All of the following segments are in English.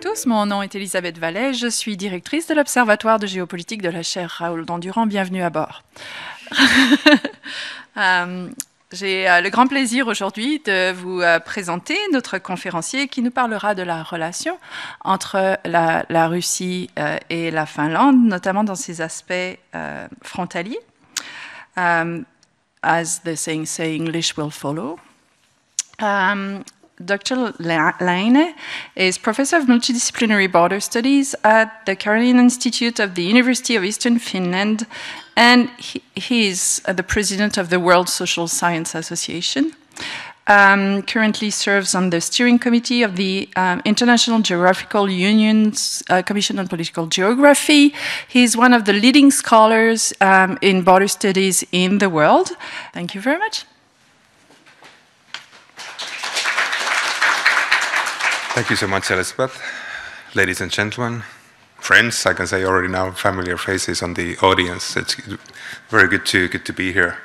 tous, mon nom est Elisabeth Vallet, je suis directrice de l'Observatoire de géopolitique de la chaire Raoul Dandurand. Bienvenue à bord. Euh, j'ai euh, le grand plaisir aujourd'hui de vous euh, présenter notre conférencier qui nous parlera de la relation entre la, Russie et la Finlande, notamment dans ses aspects frontaliers. as the saying say, English will follow. Dr. Laine is professor of multidisciplinary border studies at the Karelian Institute of the University of Eastern Finland, and he, he is uh, the president of the World Social Science Association. Um, currently serves on the steering committee of the um, International Geographical Union's uh, Commission on Political Geography. He's one of the leading scholars um, in border studies in the world. Thank you very much. Thank you so much, Elizabeth. Ladies and gentlemen, friends, I can say already now familiar faces on the audience. It's very good to good to be here.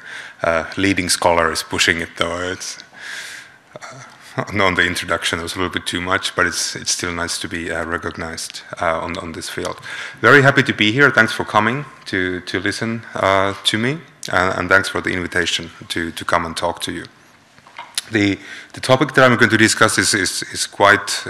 Uh, leading scholar is pushing it though. It's uh, on the introduction it was a little bit too much, but it's it's still nice to be uh, recognized uh, on on this field. Very happy to be here. Thanks for coming to to listen uh, to me, and thanks for the invitation to to come and talk to you. The, the topic that I'm going to discuss is, is, is quite,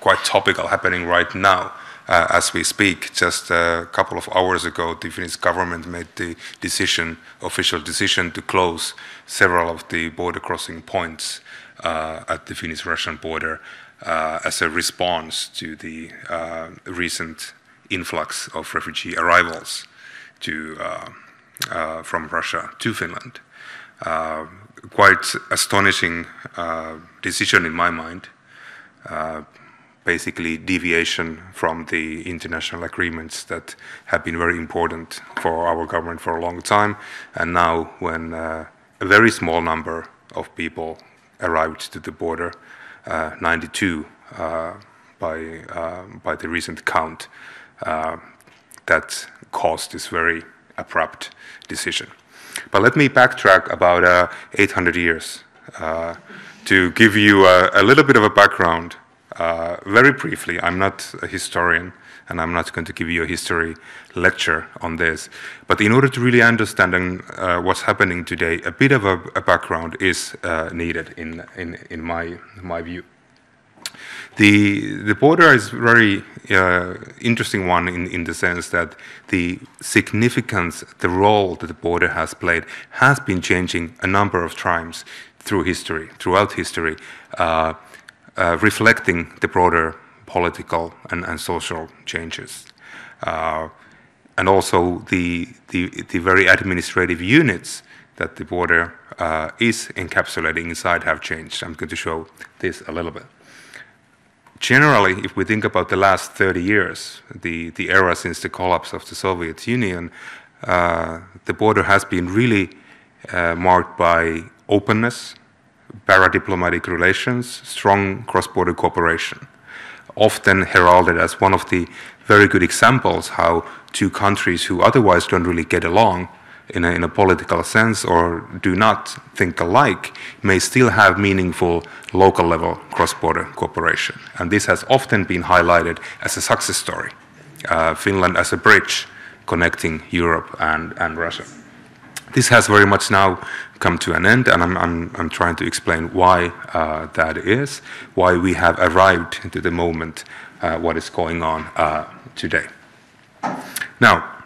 quite topical, happening right now. Uh, as we speak. Just a couple of hours ago, the Finnish government made the decision, official decision, to close several of the border crossing points uh, at the Finnish-Russian border uh, as a response to the uh, recent influx of refugee arrivals to, uh, uh, from Russia to Finland quite astonishing uh, decision in my mind. Uh, basically, deviation from the international agreements that have been very important for our government for a long time. And now, when uh, a very small number of people arrived to the border, uh, 92 uh, by uh, by the recent count, that caused this very abrupt decision. But let me backtrack about uh, 800 years uh, to give you a, a, little bit of a background. Uh, very briefly, I'm not a historian and I'm not going to give you a history lecture on this. But in order to really understand uh, what's happening today, a bit of a, a background is uh, needed in, in, in my, my view. The, the border is very uh, interesting one in, in the sense that the significance, the role that the border has played has been changing a number of times through history, throughout history, uh, uh, reflecting the broader political and, and social changes. Uh, and also the, the, the, very administrative units that the border uh, is encapsulating inside have changed. I'm going to show this a little bit generally, if we think about the last 30 years, the, the era since the collapse of the Soviet Union, uh, the border has been really uh, marked by openness, para-diplomatic relations, strong cross-border cooperation, often heralded as one of the very good examples how two countries who otherwise don't really get along in a, in a political sense or do not think alike may still have meaningful local level cross-border cooperation. And this has often been highlighted as a success story. Uh, Finland as a bridge connecting Europe and, and Russia. This has very much now come to an end, and I'm, I'm, I'm trying to explain why uh, that is, why we have arrived to the moment uh, what is going on uh, today. Now,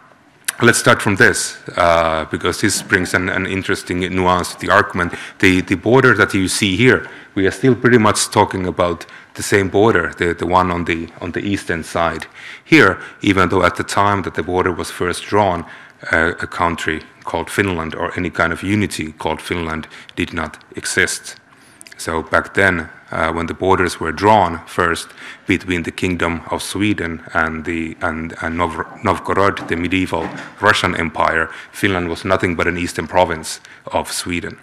Let's start from this, uh, because this brings an, an, interesting nuance to the argument. The, the border that you see here, we are still pretty much talking about the same border, the, the one on the, on the eastern side. Here, even though at the time that the border was first drawn, uh, a country called Finland or any kind of unity called Finland did not exist. So back then, uh, when the borders were drawn first between the Kingdom of Sweden and, the, and, and Nov Novgorod, the medieval Russian Empire, Finland was nothing but an eastern province of Sweden.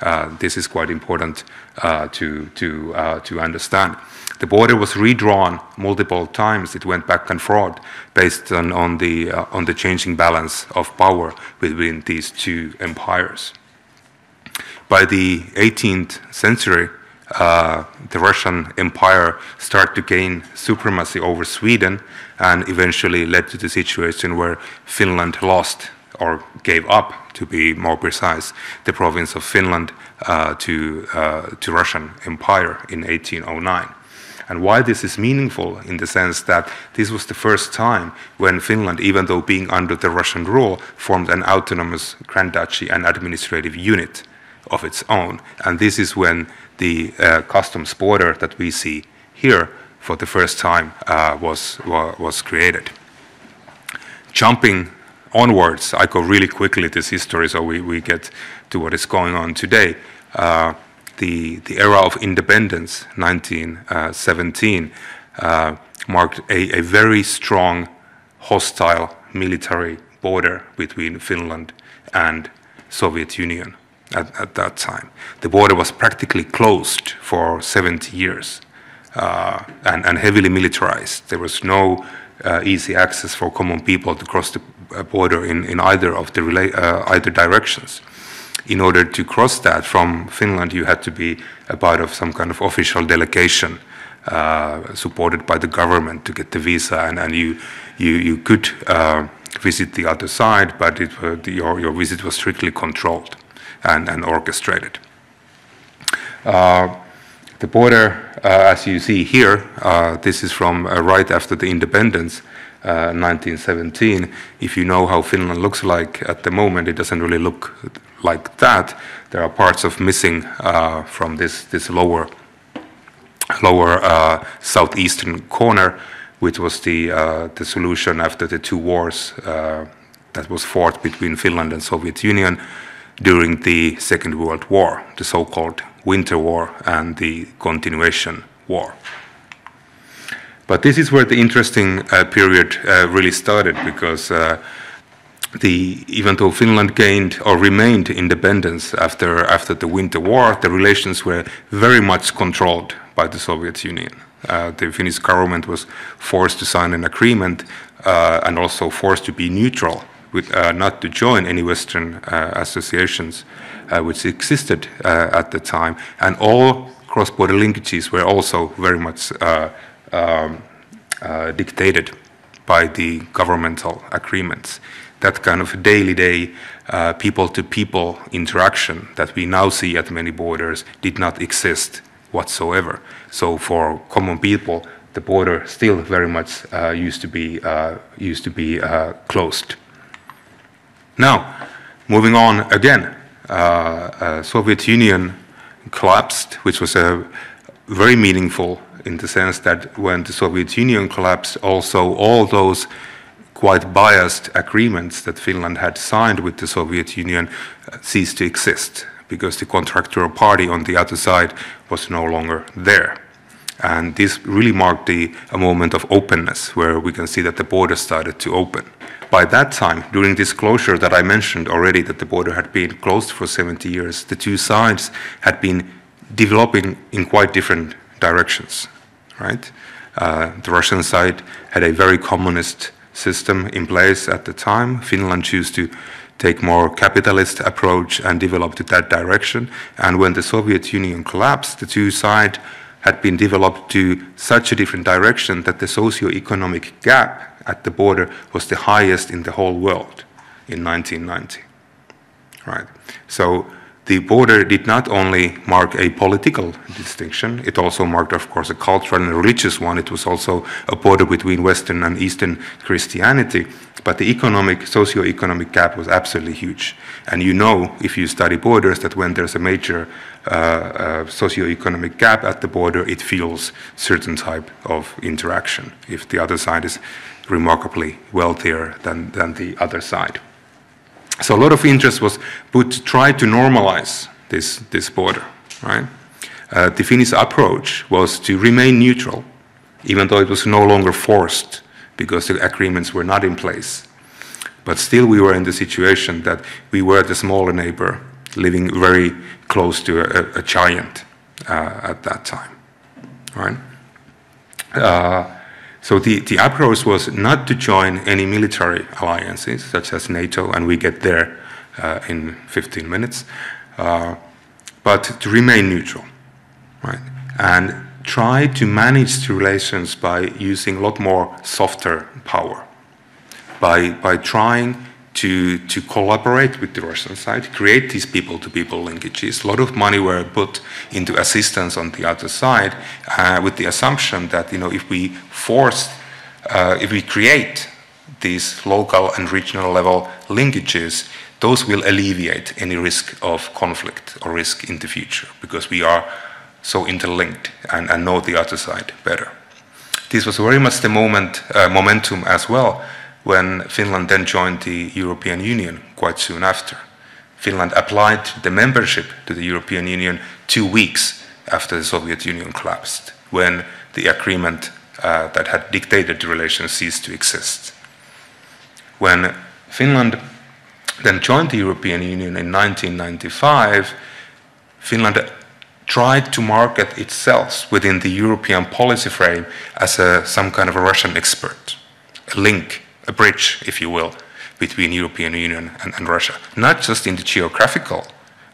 Uh, this is quite important uh, to, to, uh, to understand. The border was redrawn multiple times. It went back and forth based on, on, the, uh, on the changing balance of power between these two empires. By the 18th century, uh, the Russian Empire started to gain supremacy over Sweden and eventually led to the situation where Finland lost or gave up, to be more precise, the province of Finland uh, to, uh, to Russian Empire in 1809. And why this is meaningful in the sense that this was the first time when Finland, even though being under the Russian rule, formed an autonomous Grand Duchy and administrative unit of its own. And this is when the uh, customs border that we see here for the first time uh, was, was created. Jumping onwards, I go really quickly this history so we, we get to what is going on today. Uh, the, the era of independence, 1917, uh, marked a, a very strong hostile military border between Finland and Soviet Union at, at, that time. The border was practically closed for 70 years uh, and, and, heavily militarized. There was no uh, easy access for common people to cross the uh, border in, in either of the uh, either directions in order to cross that from Finland, you had to be a part of some kind of official delegation uh, supported by the government to get the visa, and, and you, you, you could uh, visit the other side, but it, uh, the, your, your visit was strictly controlled and, and orchestrated. Uh, the border, uh, as you see here, uh, this is from right after the independence, 1917. If you know how Finland looks like at the moment, it doesn't really look like that. There are parts of missing from this, this lower, lower uh, southeastern corner, which was the, uh, the solution after the two wars uh, that was fought between Finland and Soviet Union during the Second World War, the so-called Winter War and the Continuation War. But this is where the interesting uh, period uh, really started because the, even though Finland gained or remained independence after, after the Winter War, the relations were very much controlled by the Soviet Union. Uh, the Finnish government was forced to sign an agreement uh, and also forced to be neutral, with, uh, not to join any Western uh, associations uh, which existed at the time. And all cross-border linkages were also very much um, dictated by the governmental agreements that kind of daily day people to people interaction that we now see at many borders did not exist whatsoever. So for common people, the border still very much uh, used to be uh, used to be closed. Now, moving on again, uh, uh, Soviet Union collapsed, which was a very meaningful in the sense that when the Soviet Union collapsed, also all those quite biased agreements that Finland had signed with the Soviet Union uh, ceased to exist because the contractual party on the other side was no longer there. And this really marked the, a moment of openness where we can see that the border started to open. By that time, during this closure that I mentioned already, that the border had been closed for 70 years, the two sides had been developing in quite different directions, right? Uh, the Russian side had a very communist system in place at the time. Finland chose to take more capitalist approach and develop to that direction. And when the Soviet Union collapsed, the two sides had been developed to such a different direction that the socio-economic gap at the border was the highest in the whole world in 1990. Right. So the border did not only mark a political distinction, it also marked, of course, a cultural and a religious one. It was also a border between Western and Eastern Christianity. But the economic, socio-economic gap was absolutely huge. And you know, if you study borders, that when there's a major uh, uh, socio-economic gap at the border, it fuels certain type of interaction if the other side is remarkably wealthier than, than the other side. So a lot of interest was put to try to normalize this, this border, right? Uh, the Finnish approach was to remain neutral, even though it was no longer forced because the agreements were not in place. But still we were in the situation that we were the smaller neighbor living very close to a, a giant uh, at that time, right? Uh, so the, the approach was not to join any military alliances, such as NATO, and we get there uh, in 15 minutes, uh, but to remain neutral. right? And try to manage the relations by using a lot more softer power, by, by trying to, to collaborate with the Russian side, create these people-to-people linkages. A lot of money were put into assistance on the other side uh, with the assumption that, you know, if we force, uh, if we create these local and regional level linkages, those will alleviate any risk of conflict or risk in the future because we are so interlinked and, and know the other side better. This was very much the moment, uh, momentum as well when Finland then joined the European Union quite soon after. Finland applied the membership to the European Union two weeks after the Soviet Union collapsed, when the agreement uh, that had dictated the relations ceased to exist. When Finland then joined the European Union in 1995, Finland tried to market itself within the European policy frame as a, some kind of a Russian expert, a link a bridge, if you will, between European Union and, and Russia, not just in the geographical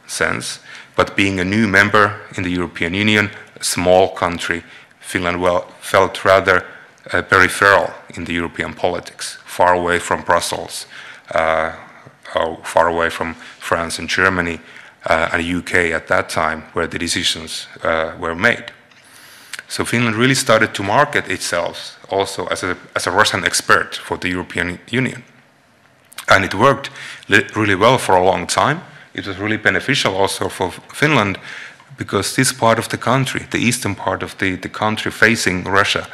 sense, but being a new member in the European Union, a small country, Finland well, felt rather uh, peripheral in the European politics, far away from Brussels, uh, far away from France and Germany uh, and UK at that time, where the decisions uh, were made. So Finland really started to market itself also as a, as a Russian expert for the European Union. And it worked really well for a long time. It was really beneficial also for Finland because this part of the country, the eastern part of the, the country facing Russia,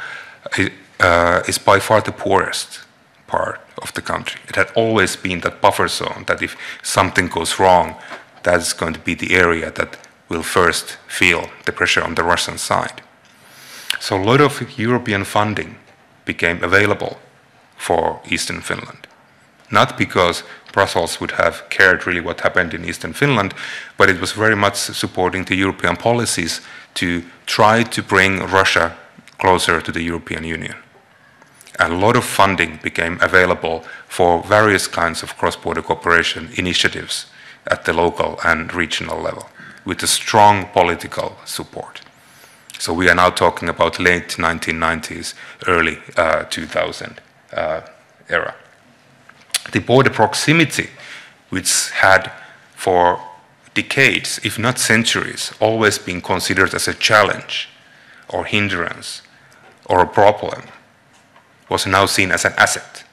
uh, is by far the poorest part of the country. It had always been that buffer zone that if something goes wrong, that's going to be the area that will first feel the pressure on the Russian side. So a lot of European funding became available for Eastern Finland. Not because Brussels would have cared really what happened in Eastern Finland, but it was very much supporting the European policies to try to bring Russia closer to the European Union. A lot of funding became available for various kinds of cross-border cooperation initiatives at the local and regional level with a strong political support. So we are now talking about late 1990s, early uh, 2000 uh, era. The border proximity, which had for decades, if not centuries, always been considered as a challenge or hindrance or a problem, was now seen as an asset.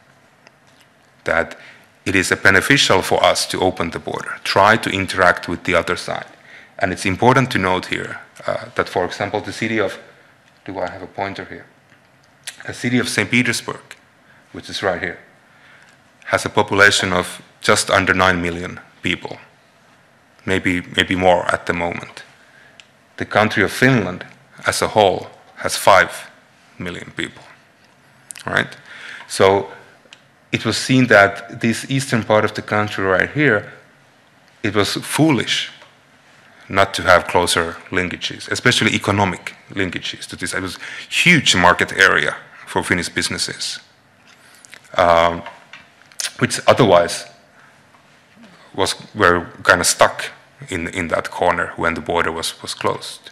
That it is beneficial for us to open the border, try to interact with the other side. And it's important to note here uh, that, for example, the city of, do I have a pointer here? The city of St. Petersburg, which is right here, has a population of just under 9 million people, maybe, maybe more at the moment. The country of Finland as a whole has 5 million people, right? So it was seen that this eastern part of the country right here, it was foolish not to have closer linkages, especially economic linkages to this. It was a huge market area for Finnish businesses, um, which otherwise was were kind of stuck in, in that corner when the border was, was closed.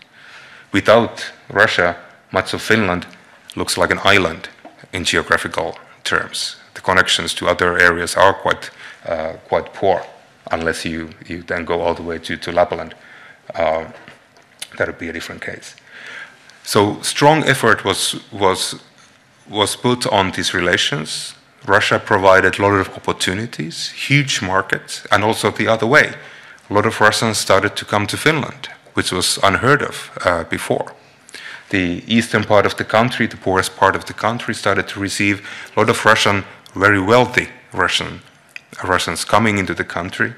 Without Russia, much of Finland looks like an island in geographical terms. The connections to other areas are quite, uh, quite poor unless you, you then go all the way to, to Lapland uh, that would be a different case. So strong effort was, was, was put on these relations. Russia provided a lot of opportunities, huge markets, and also the other way. A lot of Russians started to come to Finland, which was unheard of uh, before. The eastern part of the country, the poorest part of the country, started to receive a lot of Russian, very wealthy Russian, Russians coming into the country,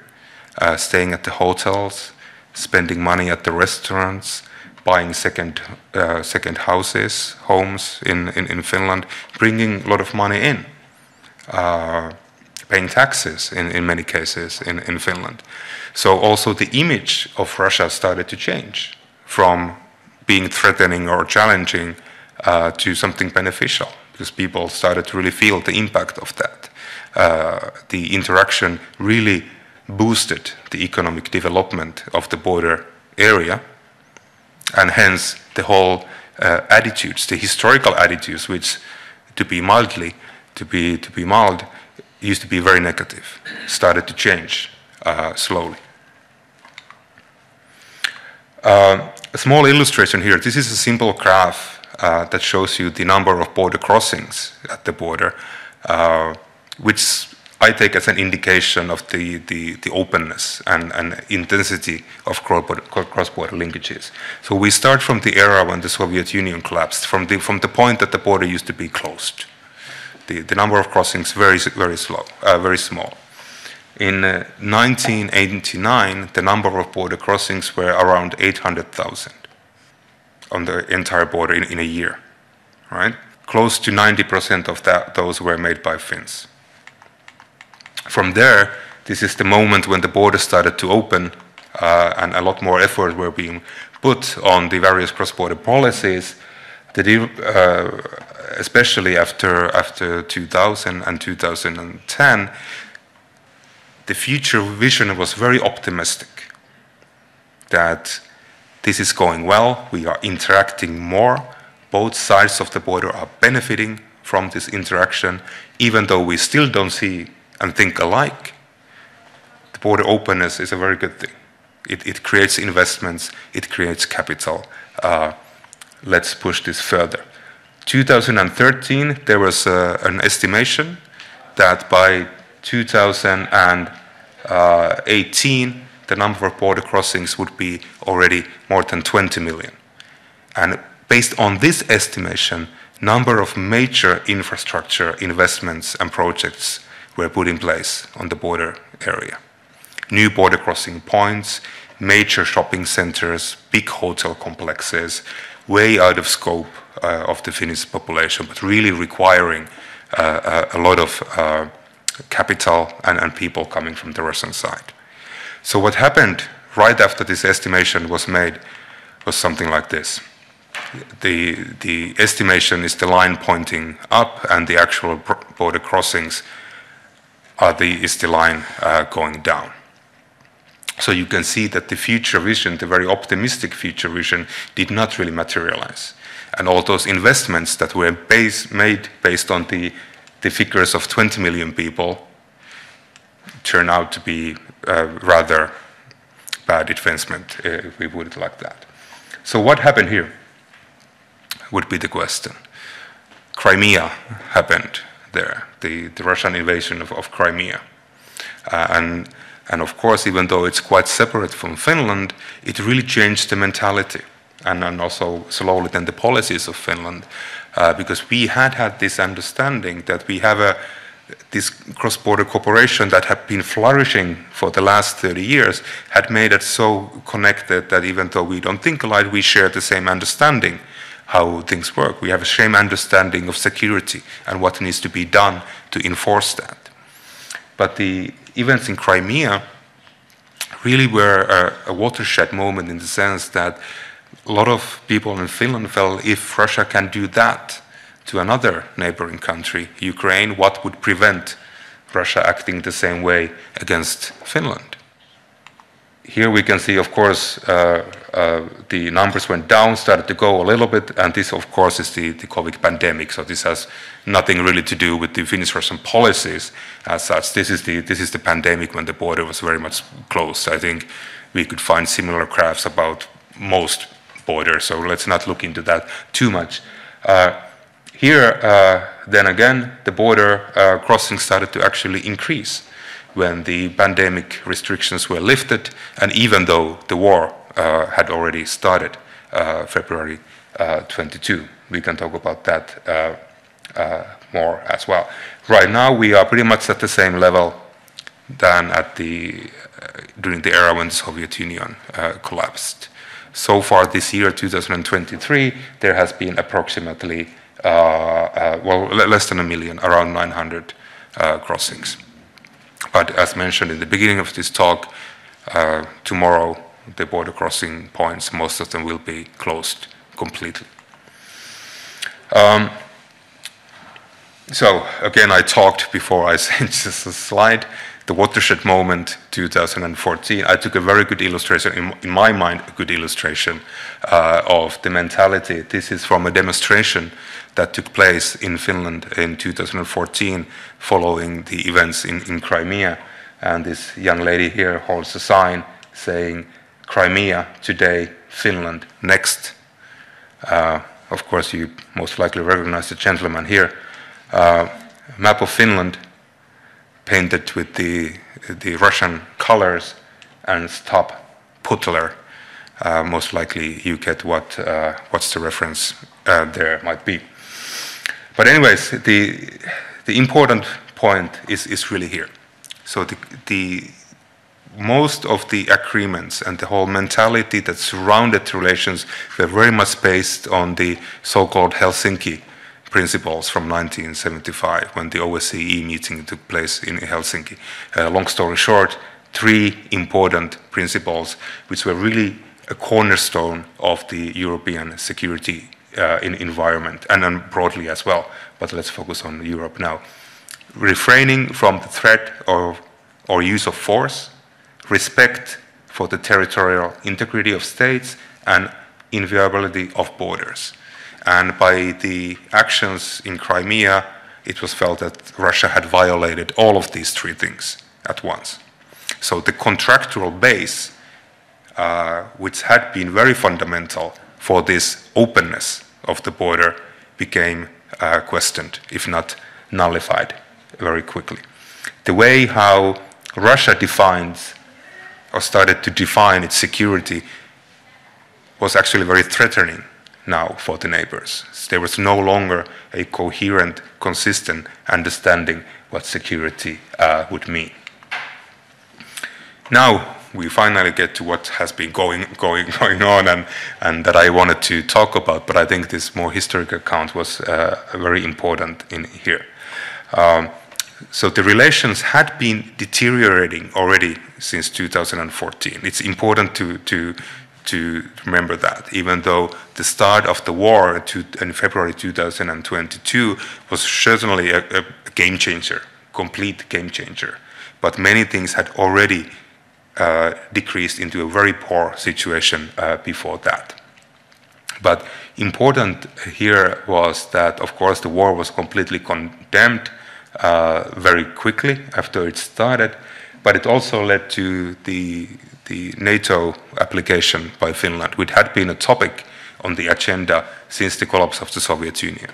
uh, staying at the hotels, spending money at the restaurants, buying second, uh, second houses, homes in, in, in, Finland, bringing a lot of money in, uh, paying taxes in, in many cases in, in Finland. So also the image of Russia started to change from being threatening or challenging uh, to something beneficial because people started to really feel the impact of that. Uh, the interaction really boosted the economic development of the border area And hence, the whole uh, attitudes, the historical attitudes, which, to be mildly, to be, to be mild, used to be very negative, started to change uh, slowly. Uh, a small illustration here. This is a simple graph uh, that shows you the number of border crossings at the border, uh, which I take as an indication of the, the, the openness and, and, intensity of cross-border linkages. So we start from the era when the Soviet Union collapsed, from the, from the point that the border used to be closed. The, the number of crossings very, very slow, uh, very small. In uh, 1989, the number of border crossings were around 800,000 on the entire border in, in, a year, right? Close to 90% of that, those were made by Finns. From there, this is the moment when the border started to open uh, and a lot more effort were being put on the various cross-border policies, uh, especially after, after 2000 and 2010, the future vision was very optimistic that this is going well, we are interacting more, both sides of the border are benefiting from this interaction, even though we still don't see and think alike. The border openness is a very good thing. It, it creates investments, it creates capital. Uh, let's push this further. 2013, there was uh, an estimation that by 2018, the number of border crossings would be already more than 20 million. And based on this estimation, number of major infrastructure investments and projects were put in place on the border area. New border crossing points, major shopping centers, big hotel complexes, way out of scope uh, of the Finnish population, but really requiring uh, a lot of uh, capital and, and people coming from the Russian side. So what happened right after this estimation was made was something like this. The, the estimation is the line pointing up and the actual border crossings the, is the line uh, going down. So you can see that the future vision, the very optimistic future vision, did not really materialize. And all those investments that were base, made based on the the figures of 20 million people turn out to be uh, rather bad advancement, uh, if we put it like that. So what happened here would be the question. Crimea happened there, the, the Russian invasion of, of Crimea. Uh, and, and of course, even though it's quite separate from Finland, it really changed the mentality and, and also slowly then the policies of Finland uh, because we had had this understanding that we have a this cross-border cooperation that had been flourishing for the last 30 years had made it so connected that even though we don't think alike, we share the same understanding how things work. We have a same understanding of security and what needs to be done to enforce that. But the events in Crimea really were a, a watershed moment in the sense that a lot of people in Finland felt if Russia can do that to another neighboring country, Ukraine, what would prevent Russia acting the same way against Finland? Here we can see, of course, uh, uh, the numbers went down, started to go a little bit, and this, of course, is the, the COVID pandemic. So this has nothing really to do with the Finnish-Russian policies as such. This is the this is the pandemic when the border was very much closed. I think we could find similar graphs about most borders. so let's not look into that too much. Uh, here, uh, then again, the border uh, crossing started to actually increase when the pandemic restrictions were lifted, and even though the war uh, had already started uh, February uh, 22. We can talk about that more as well. Right now, we are pretty much at the same level than at the during the era when the Soviet Union collapsed. So far this year, 2023, there has been approximately, uh, uh, well, less than a million, around 900 uh, crossings. But as mentioned in the beginning of this talk, uh, tomorrow the border crossing points, most of them will be closed completely. Um, so again, I talked before I sent this slide the watershed moment 2014, I took a very good illustration, in, in my mind, a good illustration uh, of the mentality. This is from a demonstration that took place in Finland in 2014 following the events in, in Crimea. And this young lady here holds a sign saying, Crimea today, Finland next. Uh, of course, you most likely recognize the gentleman here. Uh, map of Finland painted with the, the Russian colors and stop Putler. Uh, most likely you get what, uh, what's the reference uh, there might be. But anyways, the, the important point is, is really here. So the, the, most of the agreements and the whole mentality that surrounded relations were very much based on the so-called Helsinki principles from 1975 when the OSCE meeting took place in Helsinki. Uh, long story short, three important principles which were really a cornerstone of the European security uh, in environment and then broadly as well. But let's focus on Europe now. Refraining from the threat or, or use of force, respect for the territorial integrity of states, and inviolability of borders. And by the actions in Crimea, it was felt that Russia had violated all of these three things at once. So the contractual base, uh, which had been very fundamental for this openness of the border, became uh, questioned, if not nullified, very quickly. The way how Russia defines or started to define its security was actually very threatening now for the neighbors. There was no longer a coherent, consistent understanding what security uh, would mean. Now we finally get to what has been going, going, going on and, and that I wanted to talk about, but I think this more historic account was uh, very important in here. Um, so the relations had been deteriorating already since 2014. It's important to, to, to remember that, even though the start of the war to, in February 2022 was certainly a, a, game changer, complete game changer. But many things had already uh, decreased into a very poor situation uh, before that. But important here was that, of course, the war was completely condemned uh, very quickly after it started, but it also led to the the NATO application by Finland, which had been a topic on the agenda since the collapse of the Soviet Union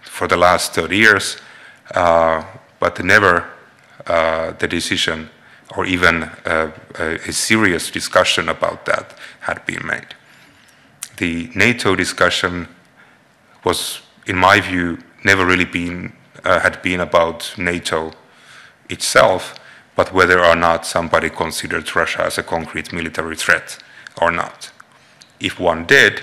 for the last 30 years, uh, but never uh, the decision or even uh, a, serious discussion about that had been made. The NATO discussion was, in my view, never really been, uh, had been about NATO itself, but whether or not somebody considered Russia as a concrete military threat or not. If one did,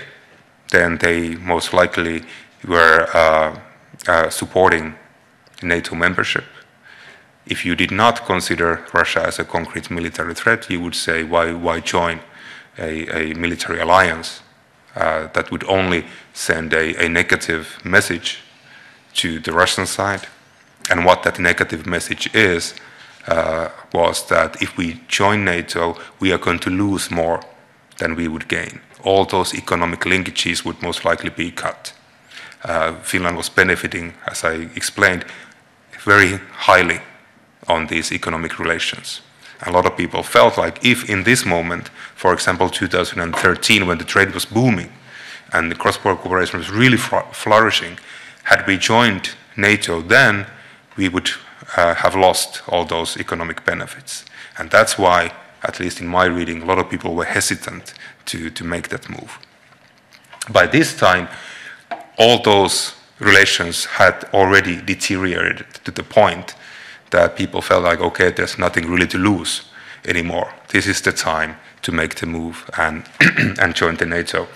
then they most likely were uh, uh, supporting NATO membership. If you did not consider Russia as a concrete military threat, you would say, why, why join a, a military alliance uh, that would only send a, a negative message to the Russian side? And what that negative message is, uh, was that if we join NATO, we are going to lose more than we would gain. All those economic linkages would most likely be cut. Uh, Finland was benefiting, as I explained, very highly on these economic relations. A lot of people felt like if in this moment, for example, 2013, when the trade was booming and the cross-border cooperation was really flourishing, had we joined NATO then, we would uh, have lost all those economic benefits. And that's why, at least in my reading, a lot of people were hesitant to, to make that move. By this time, all those relations had already deteriorated to the point that people felt like, okay, there's nothing really to lose anymore. This is the time to make the move and, and join the NATO.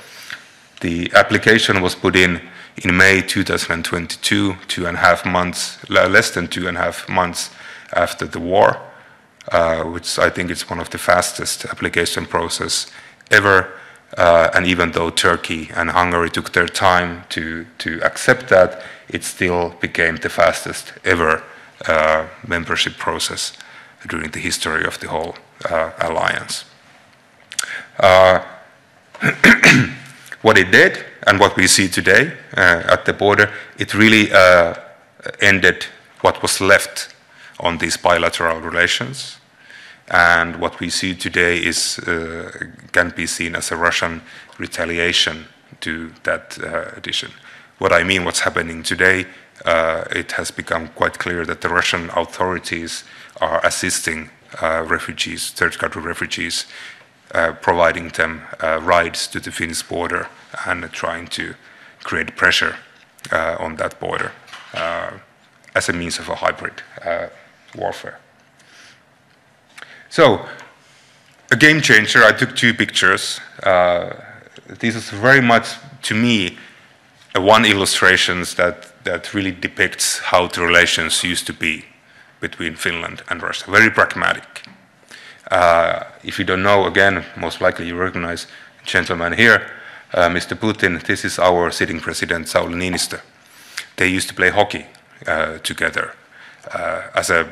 The application was put in in May 2022, two and a half months, less than two and a half months after the war, uh, which I think is one of the fastest application process ever. Uh, and even though Turkey and Hungary took their time to, to accept that, it still became the fastest ever membership process during the history of the whole uh, alliance. Uh, what it did and what we see today uh, at the border, it really uh, ended what was left on these bilateral relations. And what we see today is uh, can be seen as a Russian retaliation to that uh, addition. What I mean, what's happening today, uh, it has become quite clear that the Russian authorities are assisting uh, refugees, third country refugees, uh, providing them uh, rides to the Finnish border and trying to create pressure uh, on that border as a means of a hybrid warfare. So, a game changer, I took two pictures. this is very much, to me, one illustration that, that really depicts how the relations used to be between Finland and Russia. Very pragmatic. Uh, if you don't know, again, most likely you recognize the gentleman here, uh, Mr. Putin. This is our sitting president, Sauli Niinistö. They used to play hockey uh, together uh, as a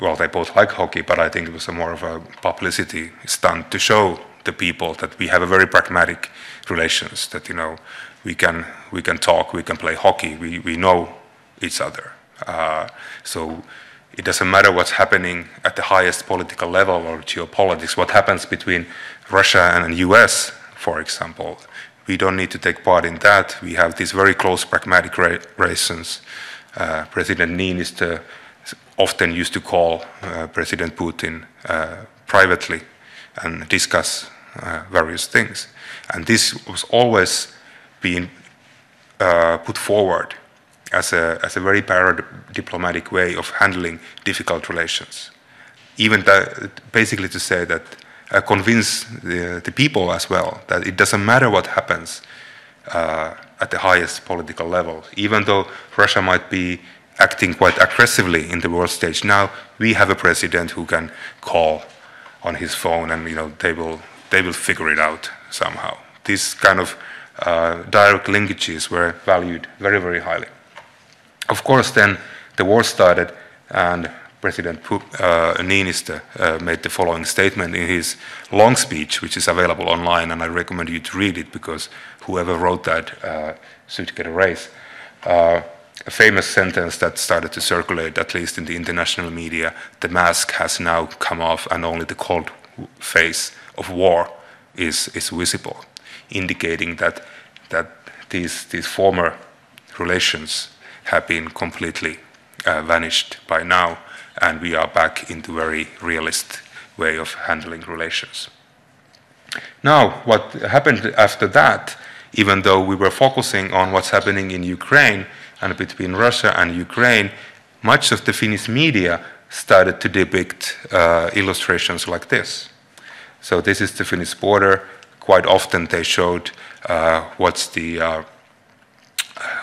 well, they both like hockey, but I think it was more of a publicity stunt to show the people that we have a very pragmatic relations. That you know, we can we can talk, we can play hockey, we we know each other. Uh, so it doesn't matter what's happening at the highest political level or geopolitics, what happens between Russia and the US, for example. We don't need to take part in that. We have these very close pragmatic relations. Uh, President Niinistö often used to call uh, President Putin uh, privately and discuss uh, various things. And this was always being uh, put forward as a, as a very diplomatic way of handling difficult relations. Even that, basically to say that uh, convince the, the, people as well that it doesn't matter what happens uh, at the highest political level. Even though Russia might be acting quite aggressively in the world stage now, we have a president who can call on his phone and you know they will they will figure it out somehow. These kind of uh, direct linkages were valued very very highly. Of course, then the war started, and President uh, Niinistö uh, made the following statement in his long speech, which is available online, and I recommend you to read it because whoever wrote that uh, should get a raise. A famous sentence that started to circulate, at least in the international media the mask has now come off, and only the cold face of war is, is visible, indicating that, that these, these former relations have been completely uh, vanished by now, and we are back into a very realist way of handling relations. Now, what happened after that, even though we were focusing on what's happening in Ukraine and between Russia and Ukraine, much of the Finnish media started to depict uh, illustrations like this. So this is the Finnish border. Quite often they showed uh, what's the uh,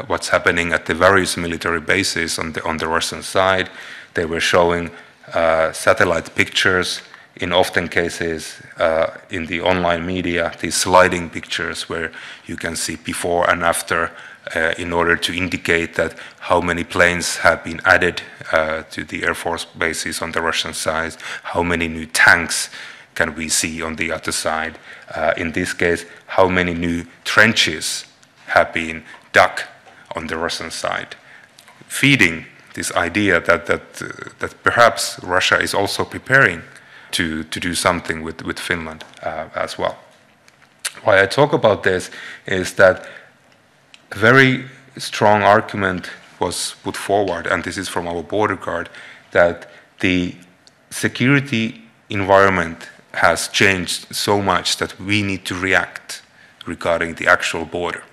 what's happening at the various military bases on the, on the Russian side. They were showing uh, satellite pictures, in often cases uh, in the online media, these sliding pictures where you can see before and after uh, in order to indicate that how many planes have been added uh, to the Air Force bases on the Russian side, how many new tanks can we see on the other side. Uh, in this case, how many new trenches have been dug on the Russian side, feeding this idea that, that, uh, that perhaps Russia is also preparing to, to do something with, with Finland uh, as well. Why I talk about this is that very strong argument was put forward, and this is from our border guard, that the security environment has changed so much that we need to react regarding the actual border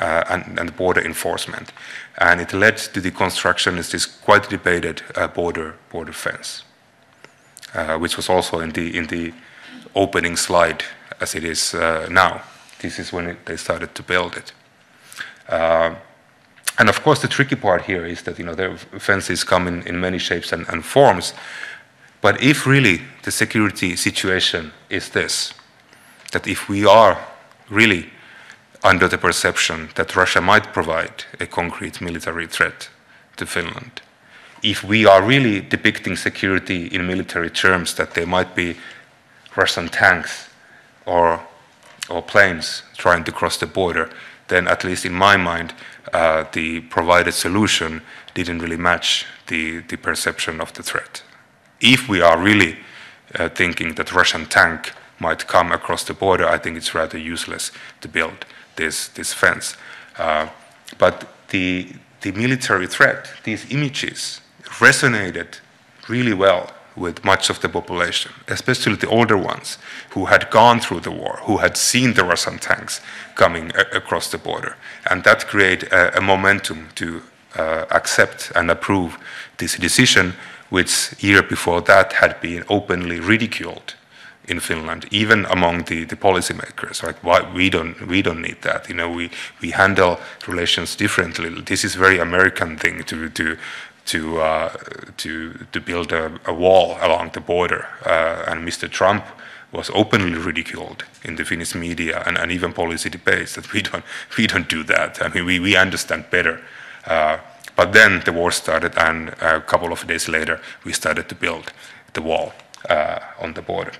uh, and, and, border enforcement. And it led to the construction of this quite debated uh, border, border fence, uh, which was also in the, in the opening slide as it is uh, now. This is when it, they started to build it. Uh, and of course, the tricky part here is that you know the fences come in, in many shapes and, and forms. But if really the security situation is this, that if we are really under the perception that Russia might provide a concrete military threat to Finland. if we are really depicting security in military terms, that there might be Russian tanks or, or planes trying to cross the border, then at least in my mind, uh, the provided solution didn't really match the, the perception of the threat. If we are really uh, thinking that Russian tank might come across the border, I think it's rather useless to build this, this fence. Uh, but the, the military threat, these images, resonated really well with much of the population, especially the older ones who had gone through the war, who had seen the Russian tanks coming across the border. And that created a, a momentum to uh, accept and approve this decision, which year before that had been openly ridiculed in Finland, even among the, the policymakers. Like, why we don't we don't need that. You know, we we handle relations differently. This is very American thing to to to uh, to to build a, a, wall along the border. Uh, and Mr. Trump was openly ridiculed in the Finnish media and, and even policy debates that we don't we don't do that. I mean, we we understand better. Uh, but then the war started, and a couple of days later, we started to build the wall uh, on the border.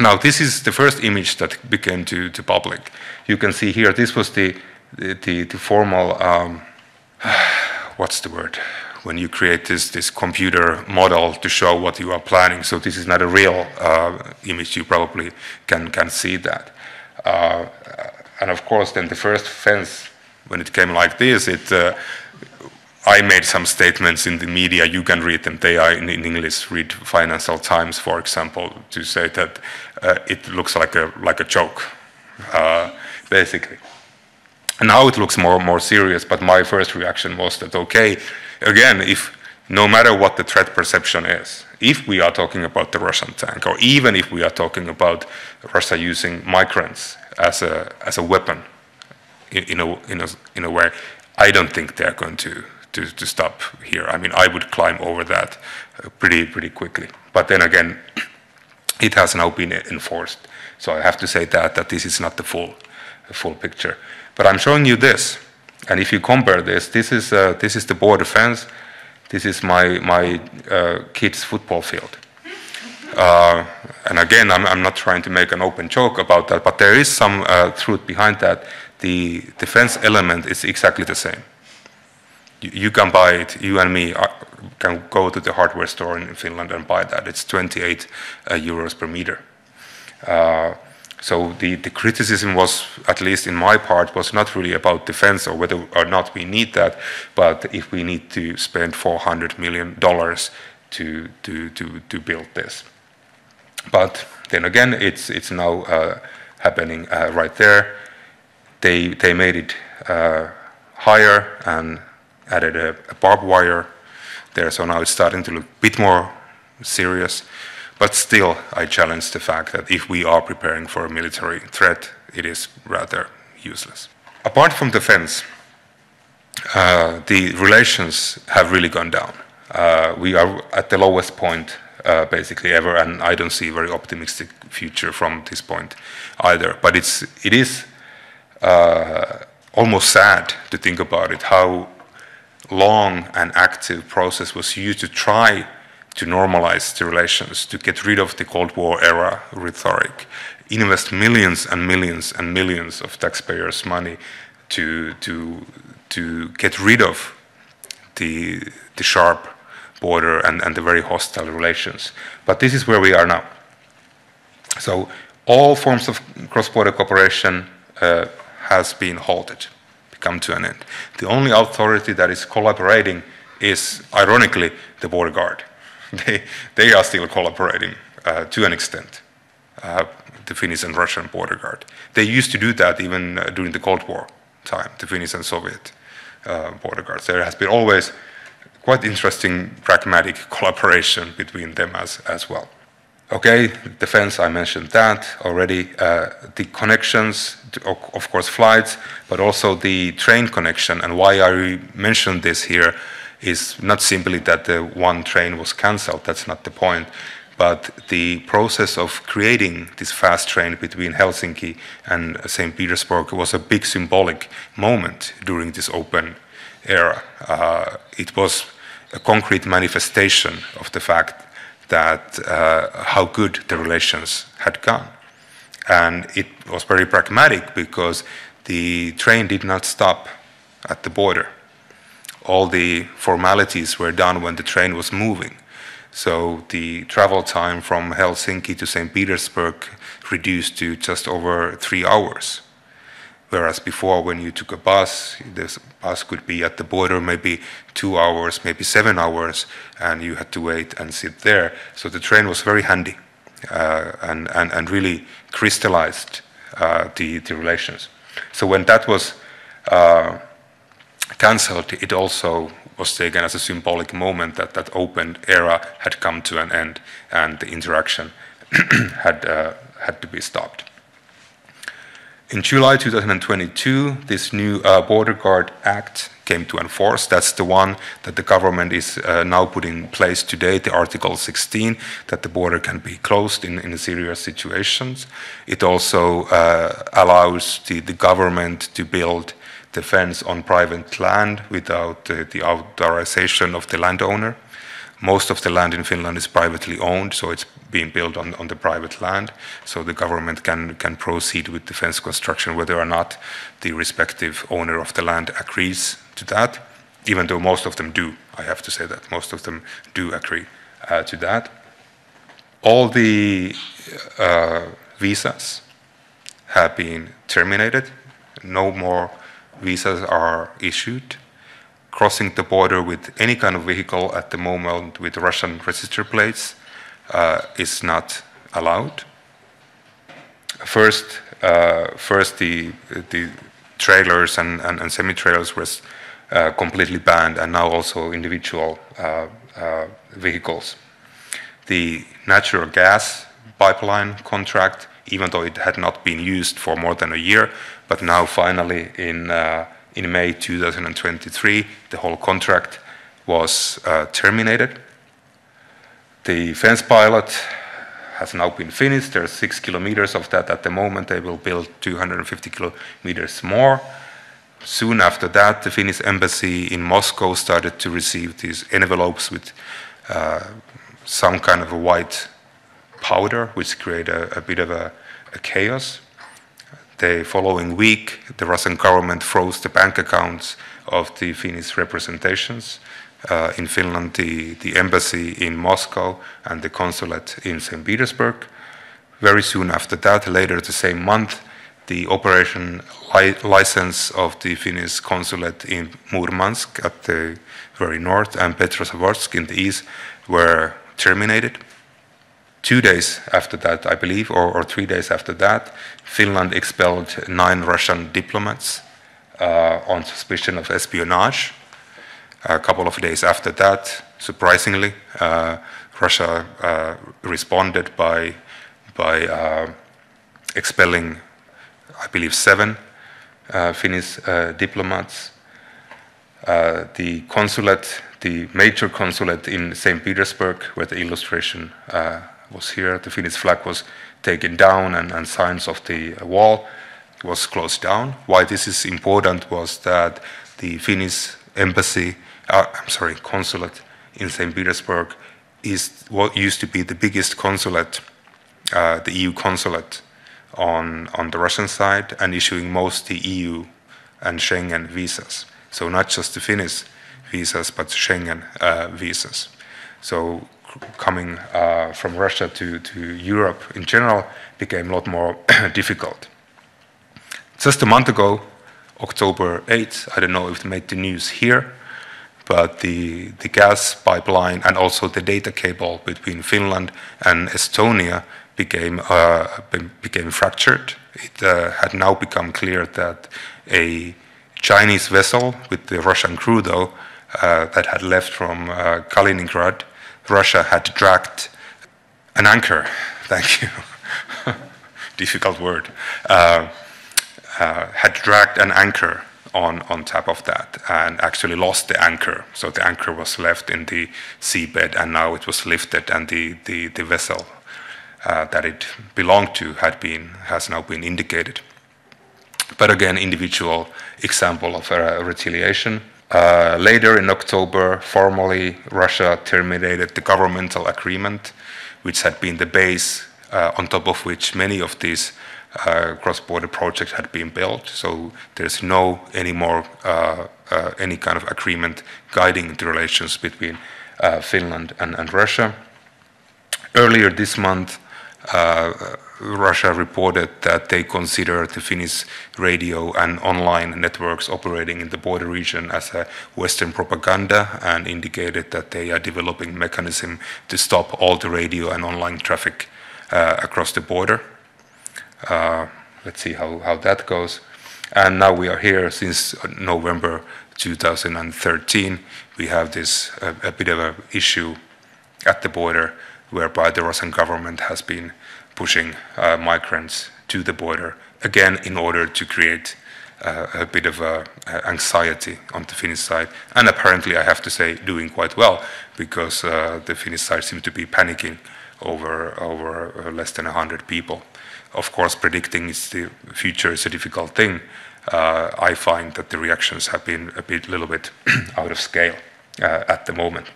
Now, this is the first image that became to, to public. You can see here, this was the, the, the formal, um, what's the word? When you create this, this computer model to show what you are planning. So this is not a real uh, image, you probably can, can see that. Uh, and of course, then the first fence, when it came like this, it, uh, I made some statements in the media, you can read them, they are in, in English, read Financial Times, for example, to say that uh, it looks like a, like a joke, uh, basically. And now it looks more, more serious, but my first reaction was that, okay, again, if no matter what the threat perception is, if we are talking about the Russian tank, or even if we are talking about Russia using migrants as a, as a weapon in, a, in, a, in a way, I don't think they're going to to, to stop here. I mean, I would climb over that uh, pretty, pretty quickly. But then again, it has now been enforced. So I have to say that, that this is not the full, full picture. But I'm showing you this. And if you compare this, this is, uh, this is the border fence. This is my, my uh, kids' football field. Uh, and again, I'm, I'm, not trying to make an open joke about that, but there is some uh, truth behind that. The defense element is exactly the same you can buy it, you and me uh, can go to the hardware store in Finland and buy that. It's 28 uh, euros per meter. Uh, so the, the criticism was, at least in my part, was not really about defense or whether or not we need that, but if we need to spend 400 million dollars to, to, to, to build this. But then again, it's, it's now uh, happening uh, right there. They, they made it uh, higher and added a, a barbed wire there, so now it's starting to look a bit more serious. But still, I challenge the fact that if we are preparing for a military threat, it is rather useless. Apart from defense, uh, the relations have really gone down. Uh, we are at the lowest point, uh, basically ever, and I don't see a very optimistic future from this point either. But it's it is uh, almost sad to think about it how long and active process was used to try to normalize the relations, to get rid of the Cold War era rhetoric, invest millions and millions and millions of taxpayers' money to, to, to get rid of the, the sharp border and, and the very hostile relations. But this is where we are now. So all forms of cross-border cooperation uh, has been halted come to an end. The only authority that is collaborating is, ironically, the border guard. They, they are still collaborating uh, to an extent, uh, the Finnish and Russian border guard. They used to do that even uh, during the Cold War time, the Finnish and Soviet uh, border guards. There has been always quite interesting pragmatic collaboration between them as, as well. Okay, defense, I mentioned that already. Uh, the connections, of course, flights, but also the train connection. And why I mentioned this here is not simply that the one train was cancelled, that's not the point, but the process of creating this fast train between Helsinki and St. Petersburg was a big symbolic moment during this open era. Uh, it was a concrete manifestation of the fact that uh, how good the relations had gone. And it was very pragmatic because the train did not stop at the border. All the formalities were done when the train was moving. So the travel time from Helsinki to St. Petersburg reduced to just over three hours. Whereas before, when you took a bus, this bus could be at the border maybe two hours, maybe seven hours, and you had to wait and sit there. So the train was very handy uh, and, and, and really crystallized uh, the, the relations. So when that was uh, cancelled, it also was taken as a symbolic moment that that open era had come to an end and the interaction had, uh, had to be stopped. In July 2022, this new uh, Border Guard Act came to enforce. That's the one that the government is uh, now putting in place today, the Article 16, that the border can be closed in, in serious situations. It also uh, allows the, the government to build defense on private land without uh, the authorization of the landowner. Most of the land in Finland is privately owned, so it's being built on, on the private land. So the government can, can proceed with defense construction whether or not the respective owner of the land agrees to that, even though most of them do. I have to say that most of them do agree uh, to that. All the uh, visas have been terminated. No more visas are issued. Crossing the border with any kind of vehicle at the moment with Russian register plates uh, is not allowed. First, uh, first the, the trailers and, and, and semi-trailers were uh, completely banned, and now also individual uh, uh, vehicles. The natural gas pipeline contract, even though it had not been used for more than a year, but now finally in, uh, in May 2023, the whole contract was uh, terminated. The fence pilot has now been finished. There are six kilometers of that at the moment. They will build 250 kilometers more. Soon after that, the Finnish embassy in Moscow started to receive these envelopes with uh, some kind of a white powder, which created a, a bit of a, a chaos. The following week, the Russian government froze the bank accounts of the Finnish representations. Uh, in Finland, the, the embassy in Moscow and the consulate in St. Petersburg. Very soon after that, later the same month, the operation li license of the Finnish consulate in Murmansk at the very north and Petrozavodsk in the east were terminated two days after that, I believe, or, or, three days after that, Finland expelled nine Russian diplomats uh, on suspicion of espionage. A couple of days after that, surprisingly, uh, Russia uh, responded by, by uh, expelling, I believe, seven uh, Finnish uh, diplomats. the consulate, the major consulate in St. Petersburg, where the illustration was here. The Finnish flag was taken down and, and signs of the wall was closed down. Why this is important was that the Finnish embassy, uh, I'm sorry, consulate in St. Petersburg is what used to be the biggest consulate, uh, the EU consulate on, on the Russian side and issuing most the EU and Schengen visas. So not just the Finnish visas, but Schengen uh, visas. So coming uh, from Russia to, to Europe in general became a lot more difficult. Just a month ago, October 8th, I don't know if it made the news here, but the, the gas pipeline and also the data cable between Finland and Estonia became, uh, became fractured. It uh, had now become clear that a Chinese vessel with the Russian crew, though, uh, that had left from uh, Kaliningrad Russia had dragged an anchor, thank you, difficult word, uh, uh, had dragged an anchor on, on top of that and actually lost the anchor. So the anchor was left in the seabed and now it was lifted and the, the, the vessel uh, that it belonged to had been, has now been indicated. But again, individual example of a retaliation Uh, later in October, formally, Russia terminated the governmental agreement, which had been the base uh, on top of which many of these uh, cross-border projects had been built. So there's no anymore uh, uh, any kind of agreement guiding the relations between Finland and, and, Russia. Earlier this month, Russia reported that they consider the Finnish radio and online networks operating in the border region as a Western propaganda and indicated that they are developing mechanism to stop all the radio and online traffic uh, across the border. Uh, let's see how, how that goes. And now we are here since November 2013. We have this a, a bit of an issue at the border whereby the Russian government has been pushing uh, migrants to the border, again, in order to create uh, a bit of uh, anxiety on the Finnish side. And apparently, I have to say, doing quite well, because uh, the Finnish side seems to be panicking over, over uh, less than 100 people. Of course, predicting is the future is a difficult thing. Uh, I find that the reactions have been a bit, little bit out of scale at the moment.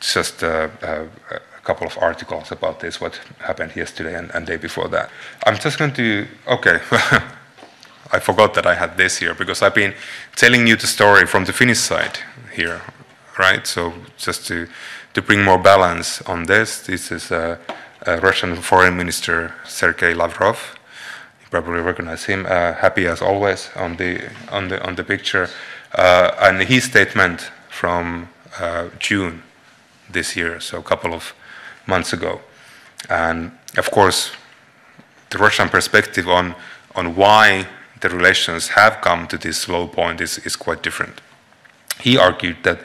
just couple of articles about this, what happened yesterday and, and day before that. I'm just going to, okay, I forgot that I had this here because I've been telling you the story from the Finnish side here, right? So just to, to bring more balance on this, this is a, a Russian Foreign Minister Sergei Lavrov. You probably recognize him, uh, happy as always on the on the on the picture, uh, and his statement from uh, June this year, so a couple of months ago. And of course, the Russian perspective on, on why the relations have come to this low point is, is quite different. He argued that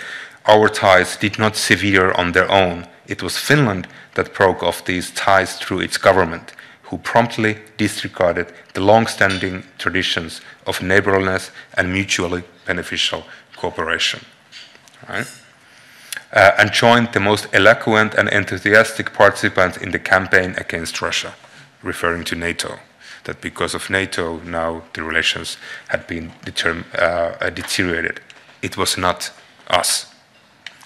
our ties did not sever on their own. It was Finland that broke off these ties through its government, who promptly disregarded the long standing traditions of neighborliness and mutually beneficial cooperation. Right? Uh, and joined the most eloquent and enthusiastic participants in the campaign against Russia, referring to NATO. That because of NATO, now the relations had been uh, deteriorated. It was not us.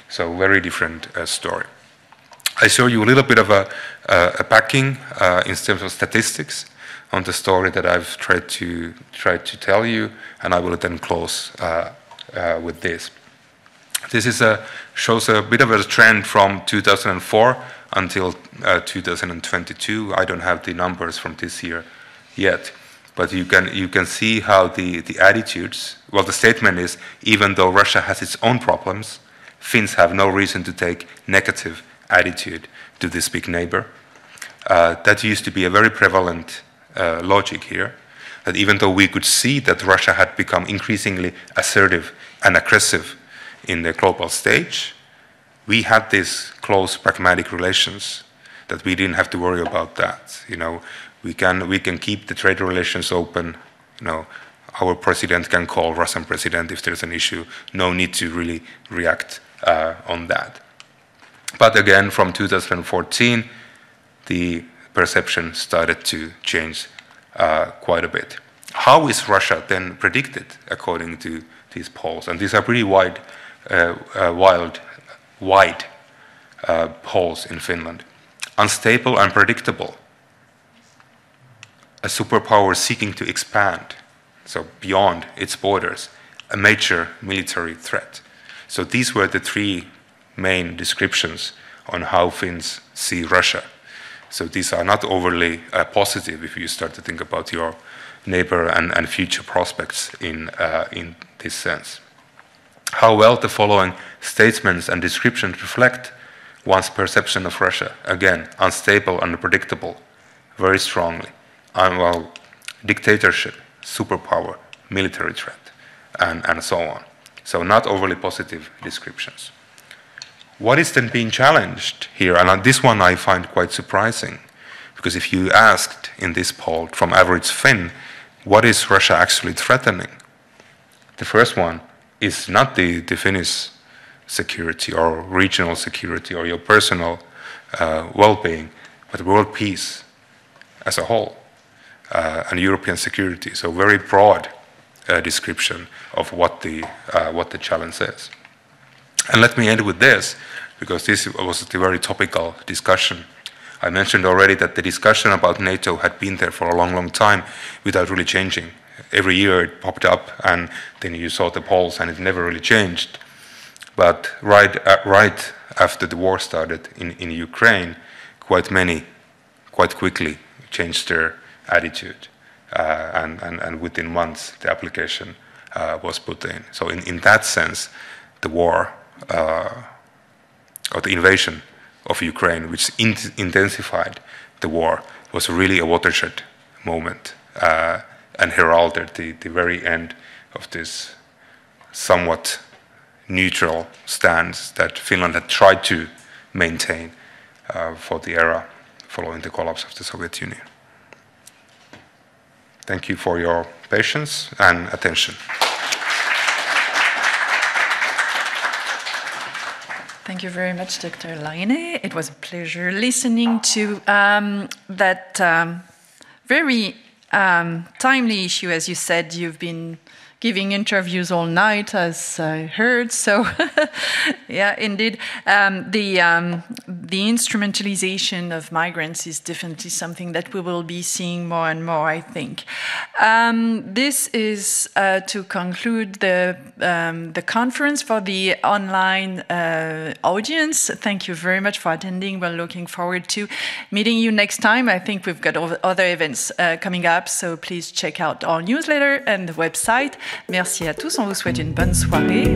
So, very different uh, story. I show you a little bit of a, a packing uh, in terms of statistics on the story that I've tried to tried to tell you, and I will then close uh, uh, with this. This is a, shows a bit of a trend from 2004 until uh, 2022. I don't have the numbers from this year yet, but you can, you can see how the, the attitudes, well, the statement is even though Russia has its own problems, Finns have no reason to take negative attitude to this big neighbor. Uh, that used to be a very prevalent uh, logic here, that even though we could see that Russia had become increasingly assertive and aggressive in the global stage, we had these close pragmatic relations that we didn't have to worry about that. You know, we can we can keep the trade relations open. You know, our president can call Russian president if there's an issue. No need to really react uh, on that. But again, from 2014, the perception started to change uh, quite a bit. How is Russia then predicted according to these polls? And these are pretty wide wild, wide uh, holes in Finland. Unstable, unpredictable. A superpower seeking to expand, so beyond its borders. A major military threat. So these were the three main descriptions on how Finns see Russia. So these are not overly uh, positive if you start to think about your neighbor and, and future prospects in, uh, in this sense how well the following statements and descriptions reflect one's perception of Russia. Again, unstable, unpredictable, very strongly. And well, dictatorship, superpower, military threat, and, and so on. So, not overly positive descriptions. What is then being challenged here? And uh, this one I find quite surprising, because if you asked in this poll from average Finn, what is Russia actually threatening? The first one is not the, the Finnish security or regional security or your personal uh, well-being, but world peace as a whole uh, and European security. So very broad uh, description of what the, uh, what the challenge is. And let me end with this, because this was a very topical discussion. I mentioned already that the discussion about NATO had been there for a long, long time without really changing. Every year it popped up, and then you saw the polls, and it never really changed. But right, uh, right after the war started in, in Ukraine, quite many, quite quickly, changed their attitude. Uh, and, and, and within months, the application uh, was put in. So, in, in that sense, the war uh, or the invasion of Ukraine, which in intensified the war, was really a watershed moment uh, and heralded the, the very end of this somewhat neutral stance that Finland had tried to maintain uh, for the era following the collapse of the Soviet Union. Thank you for your patience and attention. Thank you very much, Dr. Laine. It was a pleasure listening to um, that um, very um, timely issue. As you said, you've been giving interviews all night, as I heard. So, yeah, indeed, um, the um, the instrumentalization of migrants is definitely something that we will be seeing more and more. I think um, this is uh, to conclude the um, the conference for the online uh, audience. Thank you very much for attending. We're looking forward to meeting you next time. I think we've got other events uh, coming up, so please check out our newsletter and the website. Merci à tous, on vous souhaite une bonne soirée.